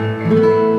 Música